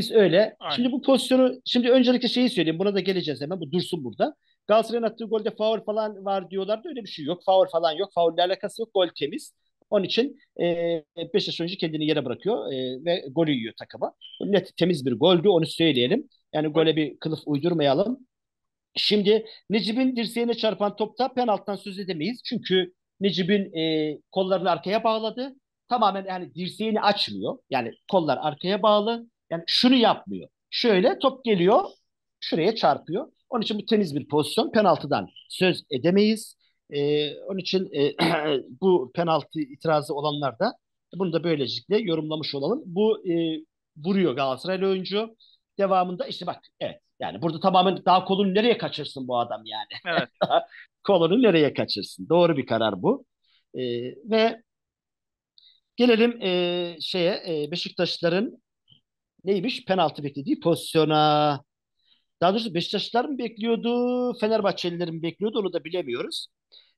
Biz öyle. Aynen. Şimdi bu pozisyonu şimdi öncelikle şeyi söyleyeyim. Buna da geleceğiz hemen. Bu dursun burada. Galatasaray'ın attığı golde faul falan var diyorlardı. Öyle bir şey yok. Faul falan yok. Faulle alakası yok. Gol temiz. Onun için e, Beşiktaş oyuncu kendini yere bırakıyor e, ve golü yiyor takıma. Net temiz bir goldü. Onu söyleyelim. Yani gole bir kılıf uydurmayalım. Şimdi Necip'in dirseğine çarpan topta penaltıdan söz edemeyiz. Çünkü Necip'in e, kollarını arkaya bağladı. Tamamen yani dirseğini açmıyor. Yani kollar arkaya bağlı. Yani şunu yapmıyor. Şöyle top geliyor. Şuraya çarpıyor. Onun için bu temiz bir pozisyon. Penaltıdan söz edemeyiz. E, onun için e, bu penaltı itirazı olanlar da bunu da böylelikle yorumlamış olalım. Bu e, vuruyor Galatasaraylı oyuncu. Devamında işte bak evet yani burada tamamen daha kolunu nereye kaçırsın bu adam yani. Evet. kolunu nereye kaçırsın? Doğru bir karar bu. E, ve gelelim e, şeye e, Beşiktaşların neymiş? Penaltı beklediği pozisyona. Daha doğrusu Beşiktaşlılar mı bekliyordu, Fenerbahçeliler mi bekliyordu onu da bilemiyoruz.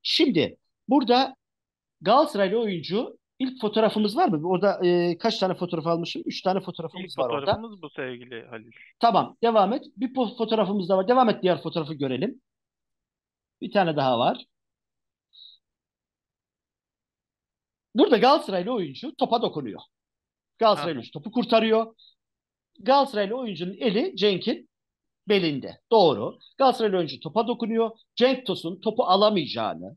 Şimdi burada Galatasaraylı oyuncu ilk fotoğrafımız var mı? Orada e, kaç tane fotoğraf almışım? Üç tane fotoğrafımız İlk var orada. fotoğrafımız bu sevgili Halil. Tamam devam et. Bir fotoğrafımız da var. Devam et diğer fotoğrafı görelim. Bir tane daha var. Burada Galatasaraylı oyuncu topa dokunuyor. Galatasaraylı oyuncu topu kurtarıyor. Galatasaraylı oyuncunun eli Cenk'in belinde. Doğru. Galatasaraylı oyuncu topa dokunuyor. Cenk Tosun topu alamayacağını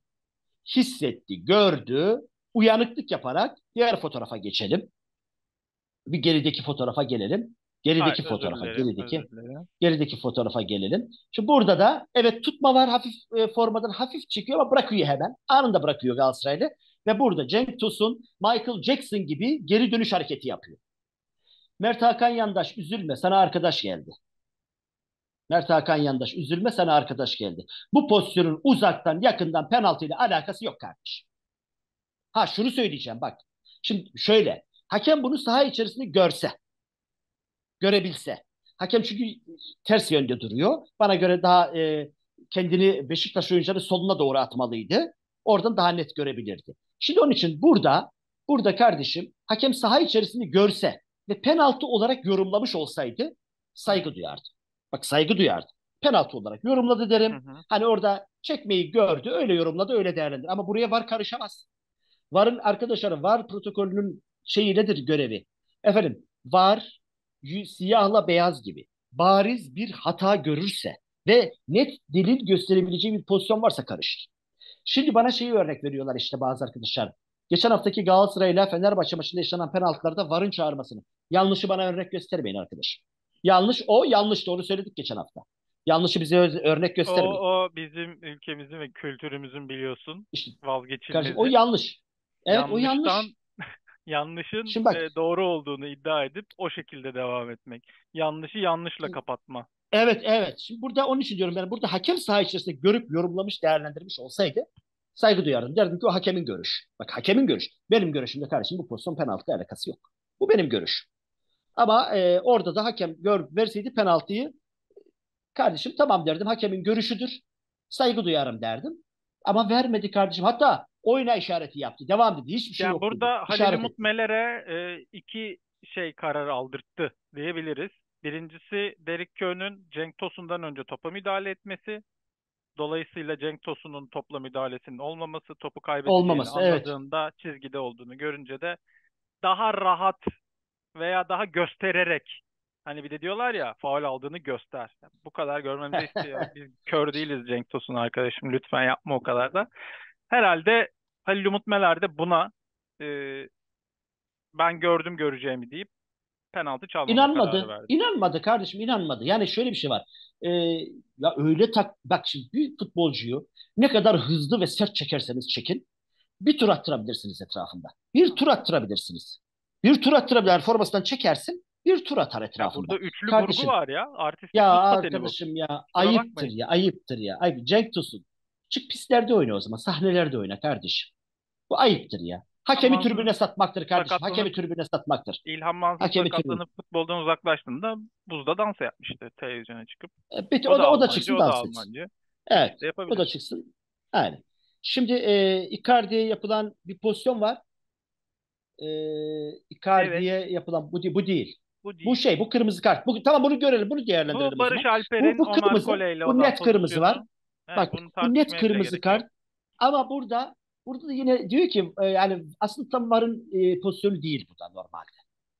hissetti, gördü. Uyanıklık yaparak diğer fotoğrafa geçelim. Bir gerideki fotoğrafa gelelim. Gerideki Hayır, fotoğrafa, dilerim, gerideki gerideki fotoğrafa gelelim. Şimdi burada da evet tutma var hafif e, formadan hafif çıkıyor ama bırakıyor hemen. Anında bırakıyor Galatasaraylı. Ve burada Cenk Tosun Michael Jackson gibi geri dönüş hareketi yapıyor. Mert Hakan Yandaş üzülme sana arkadaş geldi. Mert Hakan Yandaş üzülme sana arkadaş geldi. Bu pozisyonun uzaktan yakından penaltıyla alakası yok kardeşim. Ha şunu söyleyeceğim bak. Şimdi şöyle. Hakem bunu saha içerisinde görse. Görebilse. Hakem çünkü ters yönde duruyor. Bana göre daha e, kendini Beşiktaş oyuncuları soluna doğru atmalıydı. Oradan daha net görebilirdi. Şimdi onun için burada burada kardeşim hakem saha içerisinde görse ve penaltı olarak yorumlamış olsaydı saygı duyardı. Bak saygı duyardı. Penaltı olarak yorumladı derim. Hı hı. Hani orada çekmeyi gördü, öyle yorumladı, öyle değerlendir. Ama buraya var karışamaz. VAR'ın arkadaşları VAR protokolünün şeyi nedir görevi? Efendim VAR siyahla beyaz gibi bariz bir hata görürse ve net delil gösterebileceği bir pozisyon varsa karışır. Şimdi bana şeyi örnek veriyorlar işte bazı arkadaşlar. Geçen haftaki Galatasaray ile Fenerbahçe maçında yaşanan penaltılarda VAR'ın çağırmasını. Yanlışı bana örnek göstermeyin arkadaş. Yanlış o, yanlış doğru söyledik geçen hafta. Yanlışı bize örnek O, göstermeyin. o bizim ülkemizin ve kültürümüzün biliyorsun İşte vazgeçilmezi. o yanlış. Evet o yanlış. Yanlıştan yanlışın Şimdi bak. e, doğru olduğunu iddia edip o şekilde devam etmek. Yanlışı yanlışla kapatma. Evet evet. Şimdi burada onun için diyorum ben burada hakem saha içerisinde görüp yorumlamış, değerlendirmiş olsaydı saygı duyardım. Derdim ki o hakemin görüş. Bak hakemin görüş. Benim görüşümde kardeşim bu pozisyon penaltıyla alakası yok. Bu benim görüş. Ama e, orada da hakem gör, verseydi penaltıyı kardeşim tamam derdim. Hakemin görüşüdür. Saygı duyarım derdim. Ama vermedi kardeşim. Hatta oyna işareti yaptı. Devam dedi. Hiçbir şey Yani yok burada. Halil Umut. Meler'e e, iki şey karar aldırttı diyebiliriz. Birincisi Derek Köhn'ün Cenk Tosun'dan önce topa müdahale etmesi. Dolayısıyla Cenk Tosun'un topla müdahalesinin olmaması, topu kaybedeceğini Olmaması, evet. anladığında çizgide olduğunu görünce de daha rahat veya daha göstererek hani bir de diyorlar ya faul aldığını göster. Bu kadar görmemizi istiyor. Biz kör değiliz Cenk Tosun arkadaşım lütfen yapma o kadar da. Herhalde Halil Umut Meler de buna e, ben gördüm göreceğimi deyip penaltı çalmama kararı İnanmadı. verdi. İnanmadı kardeşim inanmadı. Yani şöyle bir şey var. Ee, ya öyle tak bak şimdi bir futbolcuyu ne kadar hızlı ve sert çekerseniz çekin bir tur attırabilirsiniz etrafında. Bir tur attırabilirsiniz. Bir tur attırabilir. Formasından çekersin bir tur atar Ya etrafında. burada üçlü Kardeşim, vurgu var ya. Artistik Ya arkadaşım ya Kusura ayıptır bakmayın. ya ayıptır ya. Ayıp. Cenk Tosun. Çık pistlerde oyna o zaman. Sahnelerde oyna kardeşim. Bu ayıptır ya. Hakemi Mansız tribüne satmaktır kardeşim. Hakemi tribüne satmaktır. İlhan Mansız Hakemi sakatlanıp futboldan uzaklaştığında buzda dans yapmıştı televizyona çıkıp. E, Peki O o da da o da çıksın o da dans etsin. Evet. İşte O yapabilir. da çıksın. Aynen. Şimdi e, Icardi'ye yapılan bir pozisyon var. E, Icardi'ye yapılan bu, bu değil. Bu değil. Bu şey, bu kırmızı kart. Bu, tamam bunu görelim, bunu Bu değerlendirelim o Barış. Alper'in Bu, bu Omar kırmızı, Kole ile bu net kırmızı var. Evet, Bak, bu net kırmızı kart. Ama burada burada da yine diyor ki e, yani aslında tam VAR'ın e, pozisyonu değil bu da normalde.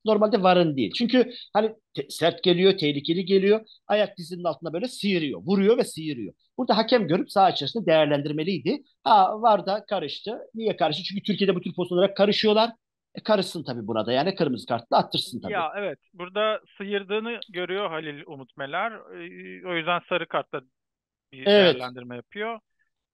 Normalde VAR'ın değil. Çünkü hani te- sert geliyor, tehlikeli geliyor. Ayak dizinin altına böyle sıyırıyor. Vuruyor ve sıyırıyor. Burada hakem görüp saha içerisinde değerlendirmeliydi. Ha VAR da karıştı. Niye karıştı? Çünkü Türkiye'de bu tür pozisyonlara karışıyorlar. E, karışsın tabii buna da yani kırmızı kartla attırsın tabii. Ya evet burada sıyırdığını görüyor Halil Umut Meler. Ee, O yüzden sarı kartla bir Evet. değerlendirme yapıyor.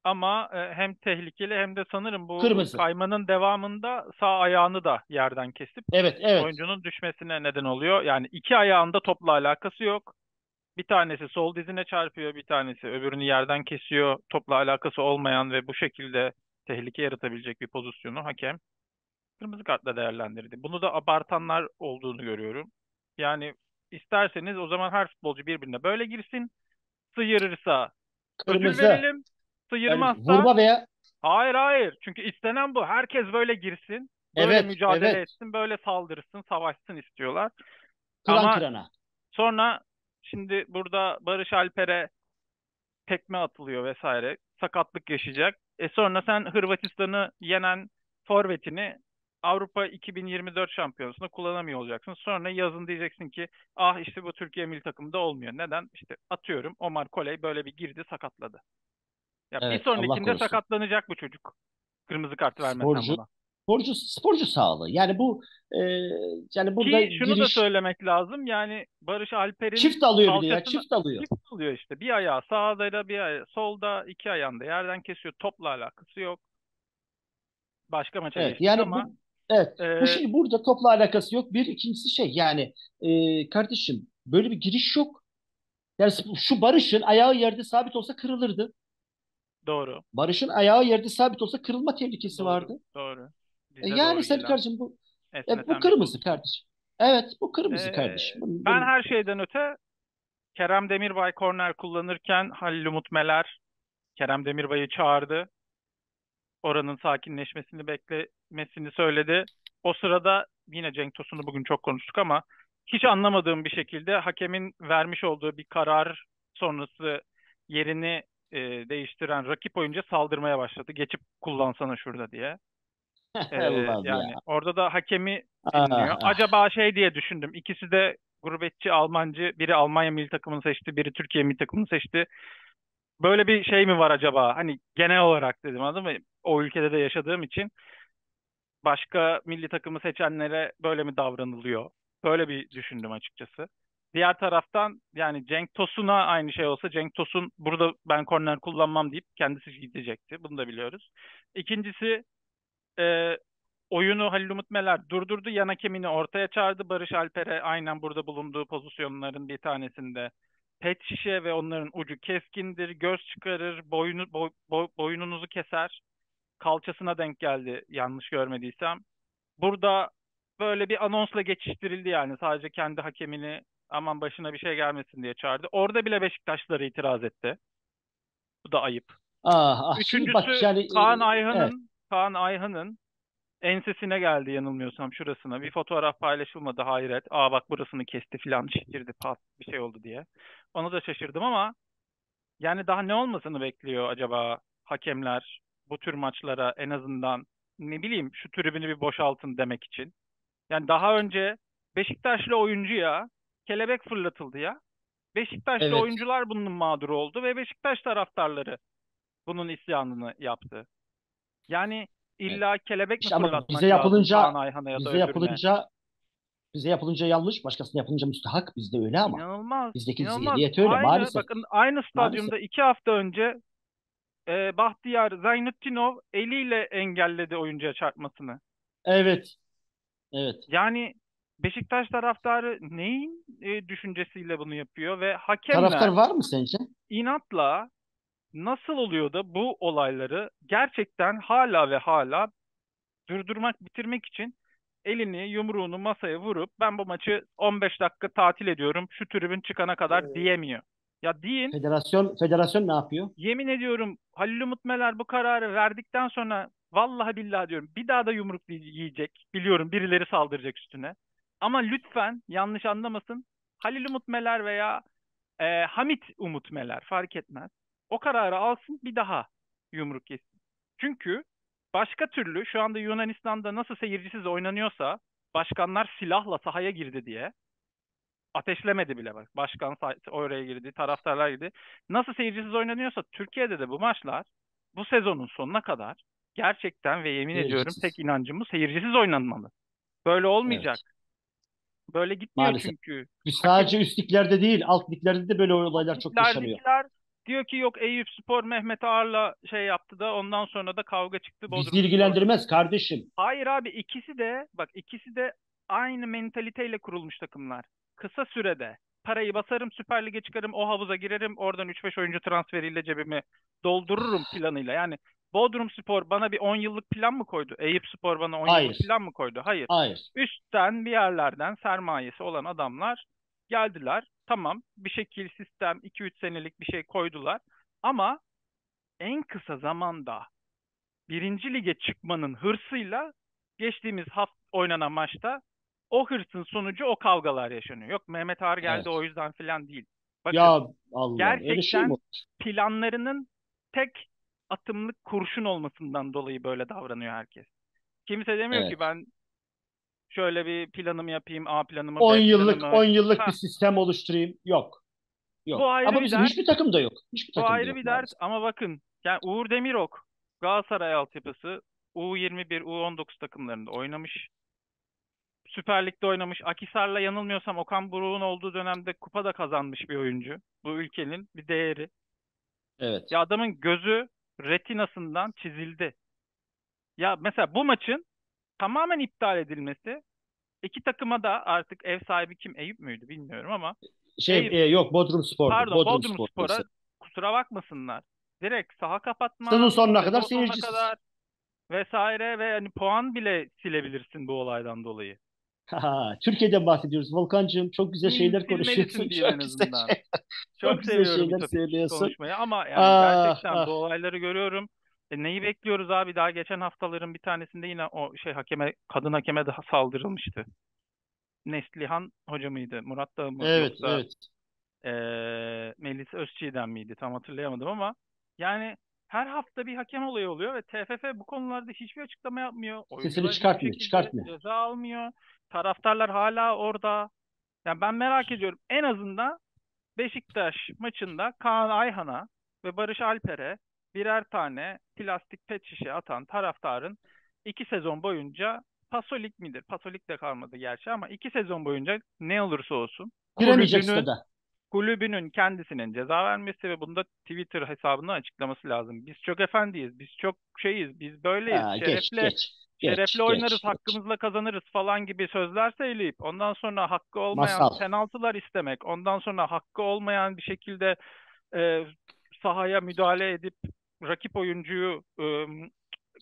Ama e, hem tehlikeli hem de sanırım bu Kırmızı. kaymanın devamında sağ ayağını da yerden kesip Evet, evet. oyuncunun düşmesine neden oluyor. Yani iki ayağında topla alakası yok. Bir tanesi sol dizine çarpıyor, bir tanesi öbürünü yerden kesiyor. Topla alakası olmayan ve bu şekilde tehlike yaratabilecek bir pozisyonu hakem kırmızı kartla değerlendirdi. Bunu da abartanlar olduğunu görüyorum. Yani isterseniz o zaman her futbolcu birbirine böyle girsin. Sıyırırsa ödül Kırmızı. Verelim. Yani Sıyırmazsa vurma veya hayır hayır. Çünkü istenen bu. Herkes böyle girsin. Böyle evet, mücadele evet. etsin. Böyle saldırsın, savaşsın istiyorlar. Kıran Ama kırana. sonra şimdi burada Barış Alper'e tekme atılıyor vesaire. Sakatlık yaşayacak. E sonra sen Hırvatistan'ı yenen forvetini Avrupa 2024 şampiyonasında kullanamıyor olacaksın. Sonra yazın diyeceksin ki ah işte bu Türkiye milli takımında olmuyor. Neden? İşte atıyorum Omar Koley böyle bir girdi sakatladı. Ya Evet, bir sonrakinde sakatlanacak bu çocuk. Kırmızı kart vermesen Sporcu, buna. sporcu, sporcu sağlığı. Yani bu e, yani burada Ki şunu da giriş söylemek lazım. Yani Barış Alper'in çift alıyor bir de ya çift alıyor. çift alıyor işte. Bir ayağı sağda da bir ayağı solda iki ayağında yerden kesiyor. Topla alakası yok. Başka maça Evet yani ama bu evet bu e, şimdi burada topla alakası yok. Bir ikincisi şey yani e, kardeşim böyle bir giriş yok. Yani şu Barış'ın ayağı yerde sabit olsa kırılırdı. Doğru. Barış'ın ayağı yerde sabit olsa kırılma tehlikesi Doğru. vardı. Doğru. E, yani gelen kardeşim bu e, bu kırmızı kardeşim. Evet bu kırmızı E, kardeşim. Bunun- ben bunun- her şeyden öte Kerem Demirbay korner kullanırken Halil Umut Meler Kerem Demirbay'ı çağırdı. Oranın sakinleşmesini beklemesini söyledi. O sırada yine Cenk Tosun'u bugün çok konuştuk ama hiç anlamadığım bir şekilde hakemin vermiş olduğu bir karar sonrası yerini e, değiştiren rakip oyuncu saldırmaya başladı. Geçip kullansana şurada diye. E, Allah'ım yani ya. orada da hakemi dinliyor. Acaba şey diye düşündüm. İkisi de gurbetçi Almancı. Biri Almanya milli takımını seçti, biri Türkiye milli takımını seçti. Böyle bir şey mi var acaba? Hani genel olarak dedim anladın mı? O ülkede de yaşadığım için başka milli takımı seçenlere böyle mi davranılıyor? Böyle bir düşündüm açıkçası. Diğer taraftan yani Cenk Tosun'a aynı şey olsa Cenk Tosun burada ben korner kullanmam deyip kendisi gidecekti. Bunu da biliyoruz. İkincisi e, oyunu Halil Umut Meler durdurdu. Yan hakemini ortaya çağırdı. Barış Alper'e aynen burada bulunduğu pozisyonların bir tanesinde pet şişe ve onların ucu keskindir, göz çıkarır, boyunu boy- boy- boynunuzu keser. Kalçasına denk geldi yanlış görmediysem. Burada böyle bir anonsla geçiştirildi yani. Sadece kendi hakemini aman başına bir şey gelmesin diye çağırdı. Orada bile Beşiktaşları itiraz etti. Bu da ayıp. Ah, ah. Üçüncüsü bak yani Kaan e, Ayhan'ın evet. Kaan Ayhan'ın ensesine geldi yanılmıyorsam şurasına. Bir fotoğraf paylaşılmadı hayret. Aa bak burasını kesti filan şişirdi pas bir şey oldu diye. Onu da şaşırdım ama yani daha ne olmasını bekliyor acaba hakemler bu tür maçlara en azından ne bileyim şu tribünü bir boşaltın demek için. Yani daha önce Beşiktaşlı oyuncuya kelebek fırlatıldı ya. Beşiktaşlı Evet. oyuncular bunun mağduru oldu ve Beşiktaş taraftarları bunun isyanını yaptı. Yani Evet. illa kelebek mi İşte ama fırlatmak bize lazım yapılınca Kaan Ayhan'a ya da bize öbürüne? yapılınca bize yapılınca yanlış, başkasına yapılınca müstahak. Bizde öyle ama. İnanılmaz, Bizdeki inanılmaz. zihniyet öyle Aynı, maalesef. bakın aynı Maalesef. stadyumda iki hafta önce e, Bahtiyar Zaynutdinov eliyle engelledi oyuncuya çarpmasını. Evet. Evet. Yani Beşiktaş taraftarı neyin e, düşüncesiyle bunu yapıyor ve Taraftar hakemler var mı sence? inatla nasıl oluyor da bu olayları gerçekten hala ve hala durdurmak, bitirmek için elini, yumruğunu masaya vurup ben bu maçı 15 dakika tatil ediyorum, şu tribün çıkana kadar diyemiyor. Ya deyin, Federasyon federasyon ne yapıyor? yemin ediyorum Halil Umut Meler bu kararı verdikten sonra vallahi billahi diyorum bir daha da yumruk yiyecek. Biliyorum birileri saldıracak üstüne. Ama lütfen yanlış anlamasın. Halil Umut Meler veya e, Hamit Umut Meler fark etmez. O kararı alsın bir daha yumruk yesin. Çünkü başka türlü şu anda Yunanistan'da nasıl seyircisiz oynanıyorsa başkanlar silahla sahaya girdi diye ateşlemedi bile bak. Başkan oraya girdi, taraftarlar girdi. Nasıl seyircisiz oynanıyorsa Türkiye'de de bu maçlar bu sezonun sonuna kadar gerçekten ve yemin Seyircisiz. ediyorum tek inancımız seyircisiz oynanmalı. Böyle olmayacak. Böyle gitmiyor Maalesef. çünkü. Biz sadece üst liglerde değil, alt liglerde de böyle olaylar çok Ligler, yaşanıyor. ligler diyor ki yok Eyüp Spor Mehmet Ağar'la şey yaptı da ondan sonra da kavga çıktı. Bodrum Bizi ilgilendirmez kardeşim. Hayır abi ikisi de bak ikisi de aynı mentaliteyle kurulmuş takımlar. Kısa sürede parayı basarım Süper Lig'e çıkarım o havuza girerim oradan 3-5 oyuncu transferiyle cebimi doldururum planıyla. Yani Bodrum Spor bana bir 10 yıllık plan mı koydu? Eyüp Spor bana 10 Hayır. yıllık plan mı koydu? Hayır. Hayır. Üstten bir yerlerden sermayesi olan adamlar geldiler. Tamam bir şekil sistem 2-3 senelik bir şey koydular. Ama en kısa zamanda birinci lige çıkmanın hırsıyla geçtiğimiz hafta oynanan maçta o hırsın sonucu o kavgalar yaşanıyor. Yok Mehmet Ağar geldi Evet. o yüzden falan değil. Bakın Ya Allah şey gerçekten mi? olur? planlarının tek atımlık kurşun olmasından dolayı böyle davranıyor herkes. Kimse demiyor Evet. ki ben şöyle bir planımı yapayım, A planımı, B 10 yıllık planımı. 10 yıllık Ha. bir sistem oluşturayım. Yok. Yok. Bu ayrı Ama bir bizim dert. hiçbir takımda yok. Hiçbir Bu takımda ayrı yok bir dert ama bakın yani Uğur Demirok Galatasaray altyapısı U21, U19 takımlarında oynamış. Süper Lig'de oynamış. Akisar'la yanılmıyorsam Okan Buruk'un olduğu dönemde kupa da kazanmış bir oyuncu. Bu ülkenin bir değeri. Evet. Ya adamın gözü retinasından çizildi. Ya mesela bu maçın tamamen iptal edilmesi iki takıma da artık ev sahibi kim Eyüp müydü bilmiyorum ama Şey Eyüp- e, yok Bodrum Spor'du. pardon Bodrum, Bodrum Spor Spor'a burası. kusura bakmasınlar. Direkt saha kapatma, Sezon sonuna kadar seyircisiz. kadar vesaire ve hani puan bile silebilirsin bu olaydan dolayı. Ha, Türkiye'den bahsediyoruz. Volkancığım çok güzel şeyler konuşuyorsun. en Çok güzel azından. şeyler. Çok, Çok güzel seviyorum şeyler söylüyorsun. konuşmayı ama yani Ah, gerçekten ah. bu olayları görüyorum. E neyi bekliyoruz abi? Daha geçen haftaların bir tanesinde yine o şey hakeme kadın hakeme daha saldırılmıştı. Neslihan hoca mıydı? Murat Dağı mı? Evet, Yoksa evet. eee Melis Özçiğdem miydi? Tam hatırlayamadım ama yani her hafta bir hakem olayı oluyor ve TFF bu konularda hiçbir açıklama yapmıyor. Hiçbir çıkartmıyor, çıkartmıyor. Ceza almıyor. Taraftarlar hala orada. Yani ben merak ediyorum. En azından Beşiktaş maçında Kaan Ayhan'a ve Barış Alper'e birer tane plastik pet şişe atan taraftarın iki sezon boyunca Pasolik midir? Pasolik de kalmadı gerçi ama iki sezon boyunca ne olursa olsun kulübünün. Kulübünün kendisinin ceza vermesi ve bunda Twitter hesabından açıklaması lazım. Biz çok efendiyiz, biz çok şeyiz, biz böyleyiz, Ha, geç, şerefli, geç. Geç, oynarız, geç, geç. hakkımızla kazanırız falan gibi sözler söyleyip ondan sonra hakkı olmayan Masal. penaltılar istemek, ondan sonra hakkı olmayan bir şekilde e, sahaya müdahale edip rakip oyuncuyu e,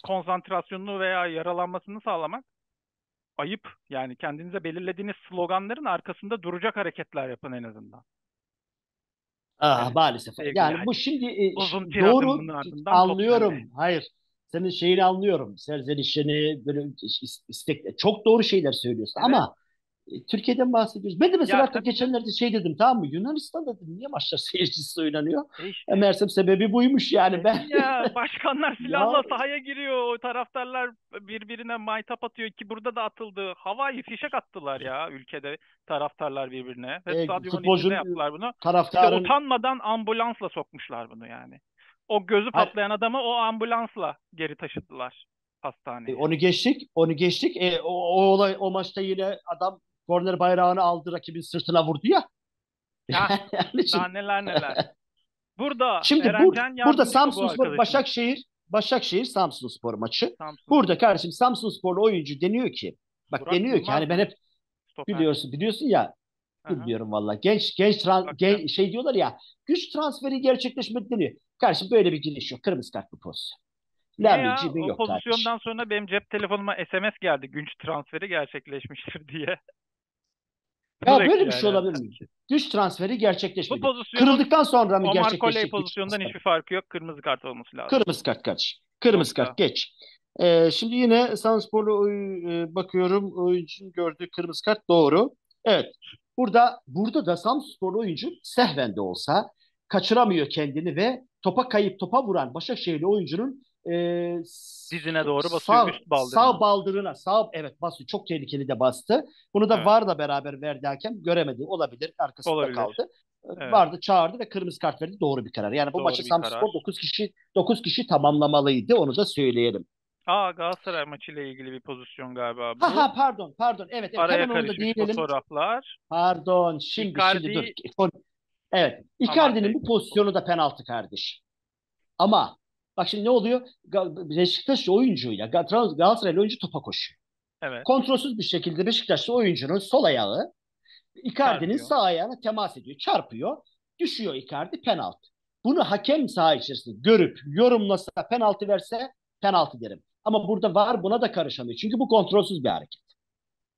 konsantrasyonunu veya yaralanmasını sağlamak ayıp. Yani kendinize belirlediğiniz sloganların arkasında duracak hareketler yapın en azından. Ah, Evet, maalesef. sevgili Yani Halit. bu şimdi e, Uzun doğru anlıyorum. sende. Hayır. Senin şeyini anlıyorum. Serzenişini böyle is- istek çok doğru şeyler söylüyorsun Evet. ama Türkiye'den bahsediyoruz. Ben de mesela Ya tabii geçenlerde şey dedim tamam mı? Yunanistan dedim niye maçlar seyircisiz oynanıyor? E işte. E, meğersem sebebi buymuş yani ben. Ya başkanlar silahla Ya- sahaya giriyor. O taraftarlar birbirine maytap atıyor ki burada da atıldı. Havai fişek attılar ya ülkede taraftarlar birbirine. Ve E, stadyumun içinde yaptılar bunu. Taraftarın utanmadan ambulansla sokmuşlar bunu yani. O gözü Hayır. patlayan adamı o ambulansla geri taşıdılar hastaneye. E, onu geçtik. Onu geçtik. E, o, o olay o maçta yine adam korner bayrağını aldı rakibin sırtına vurdu ya. Ya, Yani şimdi- Daha neler neler. Burada Şimdi bu, Erencan burada bu arkadaşın. Başakşehir Başakşehir Samsunspor maçı. Samsun. Burada kardeşim Samsunsporlu oyuncu deniyor ki bak Burak deniyor ki hani ben hep Stoper. biliyorsun biliyorsun ya Aha. bilmiyorum valla genç genç tran- gen- şey diyorlar ya güç transferi gerçekleşmedi deniyor. Kardeşim böyle bir giriş yok. Kırmızı kart bu pozisyon. Ya? cibi O yok pozisyondan kardeşim. sonra benim cep telefonuma SMS geldi. Günç transferi gerçekleşmiştir diye. Ya Direkt böyle bir şey yani. olabilir mi? Güç transferi Bu gerçekleşmedi. pozisyonun Kırıldıktan sonra mı Omar Koley pozisyondan hiçbir farkı yok. Kırmızı kart olması lazım. Kırmızı kart kardeşim. Kırmızı kart geç. Ee, şimdi yine Samsporlu oy- e, bakıyorum. Oyuncunun gördüğü kırmızı kart doğru. Evet. Burada burada da Samsporlu oyuncu sehven de olsa kaçıramıyor kendini ve topa kayıp topa vuran Başakşehirli oyuncunun e, Dizine doğru basıyor, sağ, üst baldırına. sağ baldırına sağ evet basıyor. Çok tehlikeli de bastı. Bunu da Evet. VAR'la beraber verdi hakem. Göremedi. Olabilir. Arkasında Olabilir. kaldı. Evet. Vardı, çağırdı ve kırmızı kart verdi. Doğru bir karar. Yani bu Doğru maçı Samspor karar. 9 kişi 9 kişi tamamlamalıydı. Onu da söyleyelim. Aa Galatasaray maçıyla ilgili bir pozisyon galiba bu. Ha ha pardon pardon. Evet evet Araya karışmış fotoğraflar. Pardon. Şimdi Icardi- şimdi dur. Evet. Icardi'nin bu pozisyonu da penaltı kardeş. Ama bak şimdi ne oluyor? Gal- Beşiktaş oyuncuyla Gal- Galatasaraylı oyuncu topa koşuyor. Evet. Kontrolsüz bir şekilde Beşiktaşlı oyuncunun sol ayağı Icardi'nin Çarpıyor. sağ ayağına temas ediyor. Çarpıyor. Düşüyor Icardi penaltı. Bunu hakem saha içerisinde görüp yorumlasa penaltı verse penaltı derim. Ama burada var buna da karışamıyor. Çünkü bu kontrolsüz bir hareket.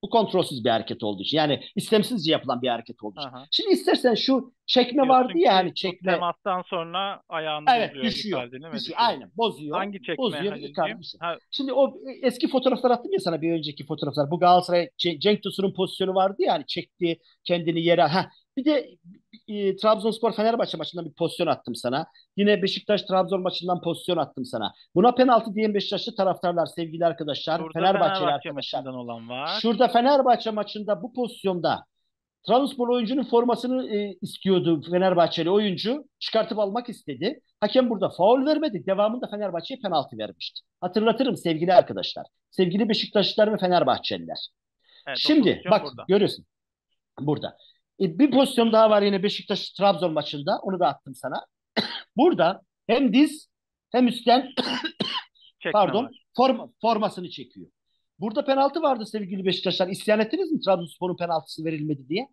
Bu kontrolsüz bir hareket olduğu için. Yani istemsizce yapılan bir hareket olduğu için. Aha. Şimdi istersen şu çekme Diyorsun vardı ya hani çekme. Temastan sonra ayağını Evet bozuyor düşüyor. Ve düşüyor. düşüyor. Aynen bozuyor. Hangi çekme bozuyor düşüyor. Ha, Şimdi o eski fotoğraflar attım ya sana bir önceki fotoğraflar. Bu Galatasaray Ce- Cenk Tosun'un pozisyonu vardı ya hani çekti kendini yere. Ha bir de e, Trabzonspor Fenerbahçe maçından bir pozisyon attım sana. Yine Beşiktaş Trabzon maçından pozisyon attım sana. Buna penaltı diyen Beşiktaşlı taraftarlar, sevgili arkadaşlar, burada Fenerbahçeli Fenerbahçe arkadaşlar. maçından olan var. Şurada Fenerbahçe maçında bu pozisyonda Trabzonspor oyuncunun formasını e, istiyordu Fenerbahçeli oyuncu. Çıkartıp almak istedi. Hakem burada faul vermedi. Devamında Fenerbahçe'ye penaltı vermişti. Hatırlatırım sevgili arkadaşlar. Sevgili Beşiktaşlılar ve Fenerbahçeliler. Evet, Şimdi bak burada. görüyorsun. Burada. E, bir pozisyon daha var yine Beşiktaş Trabzon maçında. Onu da attım sana. Burada hem diz hem üstten pardon var. forma, formasını çekiyor. Burada penaltı vardı sevgili Beşiktaşlar. İsyan ettiniz mi Trabzonspor'un penaltısı verilmedi diye?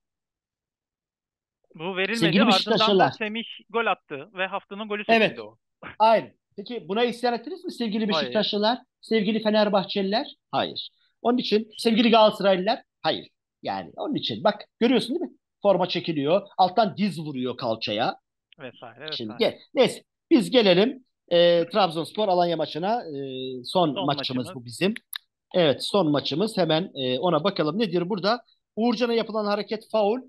Bu verilmedi. Sevgili Ardından da Semih gol attı ve haftanın golü Evet. seçildi o. Hayır. Peki buna isyan ettiniz mi sevgili Hayır. Beşiktaşlılar? Sevgili Fenerbahçeliler? Hayır. Onun için sevgili Galatasaraylılar? Hayır. Yani onun için bak görüyorsun değil mi? Forma çekiliyor. Alttan diz vuruyor kalçaya. Vesaire Şimdi vesaire. gel. Neyse biz gelelim e, Trabzonspor Alanya maçına. E, son, Son maçımız maçımız. bu bizim. Evet son maçımız. Hemen e, ona bakalım. Nedir burada? Uğurcan'a yapılan hareket faul.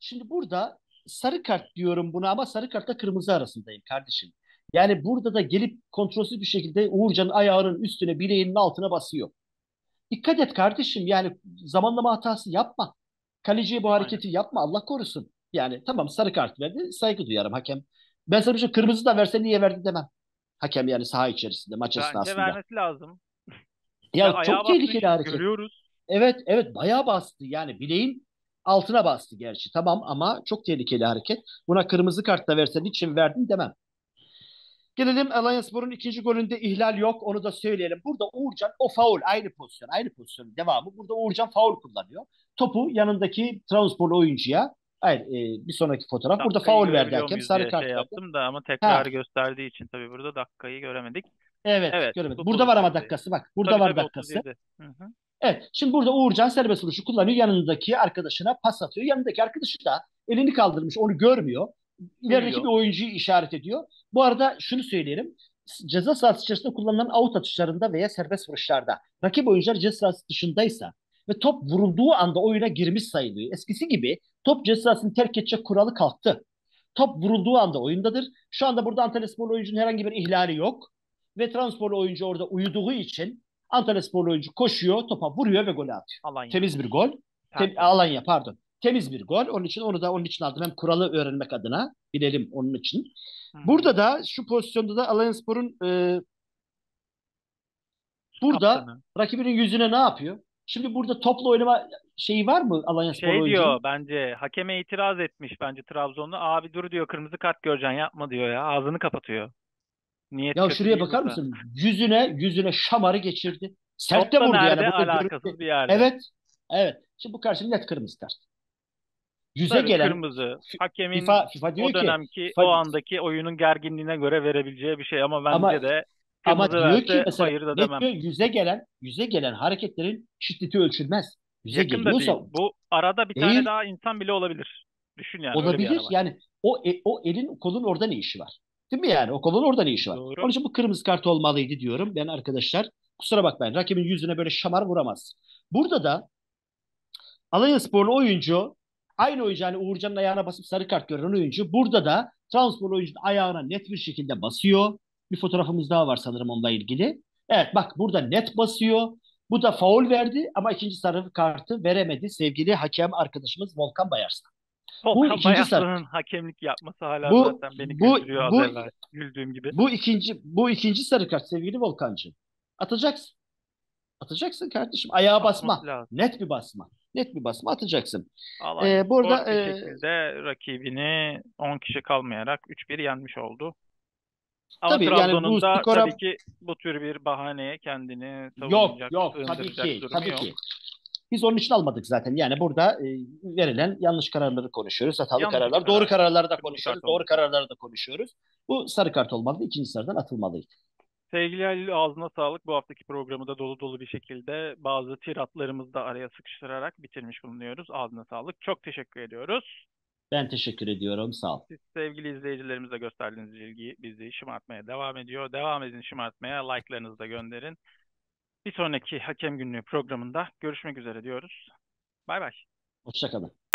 Şimdi burada sarı kart diyorum buna ama sarı kartla kırmızı arasındayım kardeşim. Yani burada da gelip kontrolsüz bir şekilde Uğurcan'ın ayağının üstüne bileğinin altına basıyor. Dikkat et kardeşim yani zamanlama hatası yapma. Kaleciye bu hareketi yapma Allah korusun. Yani tamam sarı kart verdi saygı duyarım hakem. Ben sana bir şey kırmızı da verse niye verdi demem. Hakem yani saha içerisinde maç Bence esnasında. vermesi lazım. Ya ayağa çok tehlikeli hareket. Görüyoruz. Evet evet bayağı bastı yani bileğin altına bastı gerçi tamam ama çok tehlikeli hareket. Buna kırmızı kart da versen için verdin demem. Gelelim Alanyaspor'un ikinci golünde ihlal yok onu da söyleyelim. Burada Uğurcan o faul aynı pozisyon aynı pozisyonun devamı. Burada Uğurcan faul kullanıyor. Topu yanındaki Trabzonsporlu oyuncuya hayır e, bir sonraki fotoğraf. Burada Dakikayı faul verdi hakem sarı kart şey verdi. yaptım da ama tekrar gösterdiği için tabii burada dakikayı göremedik. Evet, Evet, göremedim. bu Burada var ama dakikası bak. Burada Tabii var tabii dakikası. 37. Hı hı. Evet. Şimdi burada Uğurcan serbest vuruşu kullanıyor. Yanındaki arkadaşına pas atıyor. Yanındaki arkadaşı da elini kaldırmış. Onu görmüyor. İlerideki bir oyuncuyu işaret ediyor. Bu arada şunu söyleyelim. Ceza sahası içerisinde kullanılan out atışlarında veya serbest vuruşlarda rakip oyuncular ceza sahası dışındaysa ve top vurulduğu anda oyuna girmiş sayılıyor. Eskisi gibi top ceza sahasını terk edecek kuralı kalktı. Top vurulduğu anda oyundadır. Şu anda burada Antalyaspor oyuncunun herhangi bir ihlali yok. Ve Transporlu oyuncu orada uyuduğu için Antalyasporlu oyuncu koşuyor, topa vuruyor ve golü atıyor. Alanya. Temiz bir gol. Tem-. Alanya pardon. Temiz bir gol. Onun için onu da onun için aldım. Hem kuralı öğrenmek adına bilelim onun için. Hı. Burada da şu pozisyonda da Alanyaspor'un e, burada Kaptanı. rakibinin yüzüne ne yapıyor? Şimdi burada topla oynama şeyi var mı Alanyaspor Şey oyuncunun? diyor bence hakeme itiraz etmiş bence Trabzonlu. Abi dur diyor kırmızı kart göreceksin yapma diyor ya. Ağzını kapatıyor. Niyet Ya şuraya bakar mısın? Yüzüne yüzüne şamarı geçirdi. Sert de vurdu yani. Burada Alakasız bir yerde. Evet. Evet. Şimdi bu karşı net kırmızı kart. Yüze Sarı, gelen kırmızı. Hakemin FIFA, FIFA diyor o ki dönemki FIFA o andaki oyunun gerginliğine göre verebileceği bir şey ama bence Ama- de ama diyor ki mesela hayır da demem. diyor? Yüze gelen yüze gelen hareketlerin şiddeti ölçülmez. Yüze Yakın geliyorsa değil. Bu arada bir Değil. tane daha insan bile olabilir. Düşün yani olabilir. Yani o e- o elin kolun orada ne işi var? Değil mi yani? O kolun orada ne işi var? Doğru. Onun için bu kırmızı kart olmalıydı diyorum ben arkadaşlar. Kusura bakmayın. Rakibin yüzüne böyle şamar vuramaz. Burada da Alanya Sporlu oyuncu aynı oyuncu hani Uğurcan'ın ayağına basıp sarı kart gören oyuncu burada da Trabzonspor oyuncunun ayağına net bir şekilde basıyor. Bir fotoğrafımız daha var sanırım onunla ilgili. Evet bak burada net basıyor. Bu da faul verdi ama ikinci sarı kartı veremedi sevgili hakem arkadaşımız Volkan Bayarslan. Volkan Bayarslan'ın hakemlik yapması hala bu, zaten beni bu, güldürüyor bu, evvel. Güldüğüm gibi. Bu ikinci bu ikinci sarı kart sevgili Volkancığım. Atacaksın. Atacaksın kardeşim. Ayağa basma. Net bir basma. Net bir basma atacaksın. Alanya ee, burada e, şekilde rakibini 10 kişi kalmayarak 3-1 yenmiş oldu. Ama tabii, Trabzon'un yani bu da skora... tabii ki bu tür bir bahaneye kendini savunacak, Yok yok tabii ki tabii yok. ki. Biz onun için almadık zaten. Yani burada e, verilen yanlış kararları konuşuyoruz. Hatalı yanlış kararlar, karar. doğru kararları da konuşuyoruz. Doğru kararları da konuşuyoruz. Bu sarı kart olmalı. ikinci sarıdan atılmalıydı. Sevgili Halil ağzına sağlık. Bu haftaki programı da dolu dolu bir şekilde bazı tiratlarımızı da araya sıkıştırarak bitirmiş bulunuyoruz. Ağzına sağlık. Çok teşekkür ediyoruz. Ben teşekkür ediyorum. Sağ ol. Siz sevgili izleyicilerimize gösterdiğiniz ilgi bizi şımartmaya devam ediyor. Devam edin şımartmaya. Like'larınızı da gönderin. Bir sonraki Hakem Günlüğü programında görüşmek üzere diyoruz. Bay bay. Hoşçakalın.